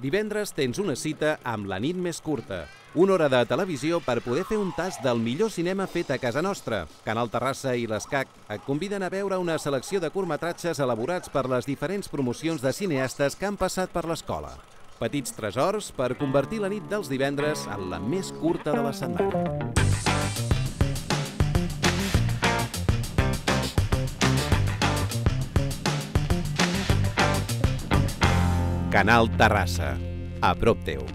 Divendres tens una cita amb La nit més curta, una hora de televisió per poder fer un tas del millor cinema fet a casa nostra. Canal Terrassa i l'Escac et conviden a veure una selecció de curtmetratges elaborats per les diferents promocions de cineastes que han passat per l'escola. Petits tresors per convertir la nit dels divendres en la més curta de la setmana. Canal Terrassa, a prop teu.